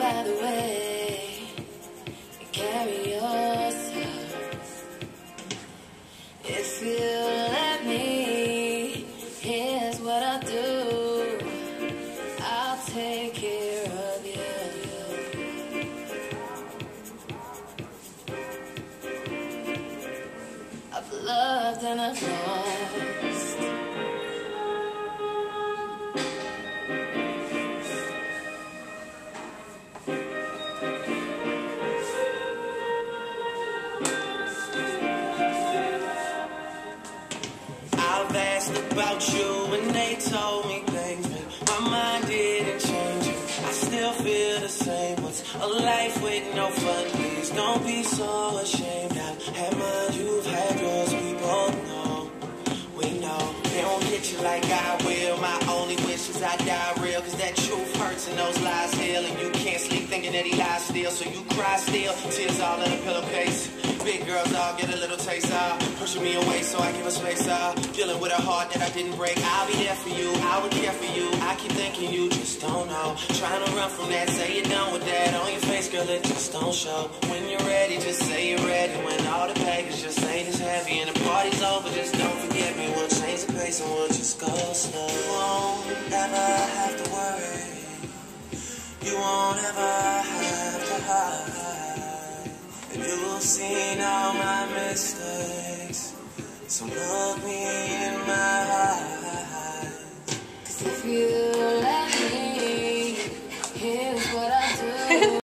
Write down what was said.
by the way you carry yourself. If you let me, here's what I'll do. I'll take care of and I've asked about you and they told me things, but my mind didn't change. I still feel the same. What's a life with no fun? Please don't be so ashamed. You like I will. My only wish is I die real, cause that truth hurts and those lies heal. And you can't sleep thinking that he lies still, so you cry still. Tears all in a pillowcase. Big girls all get a little taste of pushing me away so I give her space of dealing with a heart that I didn't break. I'll be there for you, I would care for you. I keep thinking you just don't know. Trying to run from that, say you're done with that on your face, girl. It just don't show. When you're ready, just say you're ready. When all the baggage just ain't as heavy and the pace and we'll just go slow. You won't ever have to worry. You won't ever have to hide. And you've seen all my mistakes. So look me